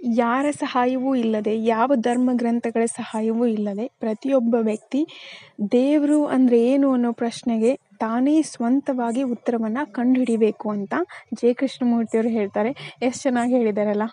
ಯಾರ ಸಹಾಯವೂ ಇಲ್ಲದೆ, ಯಾವ ಧರ್ಮ ಗ್ರಂಥಗಳ ಸಹಾಯವೂ ಇಲ್ಲದೆ ಪ್ರತಿಯೊಬ್ಬ ವ್ಯಕ್ತಿ ದೇವರು ಅಂದರೆ ಏನು ಅನ್ನೋ ಪ್ರಶ್ನೆಗೆ ತಾನೇ ಸ್ವಂತವಾಗಿ ಉತ್ತರವನ್ನು ಕಂಡುಹಿಡಿಬೇಕು ಅಂತ ಜೆ ಕೃಷ್ಣಮೂರ್ತಿಯವರು ಹೇಳ್ತಾರೆ. ಎಷ್ಟು ಚೆನ್ನಾಗಿ ಹೇಳಿದ್ದಾರಲ್ಲ